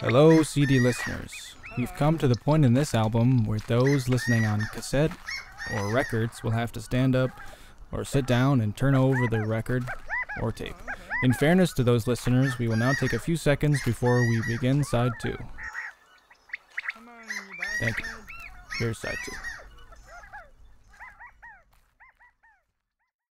Hello, CD listeners. We've come to the point in this album where those listening on cassette or records will have to stand up or sit down and turn over the record or tape. In fairness to those listeners, we will now take a few seconds before we begin side two. Thank you. Here's side two.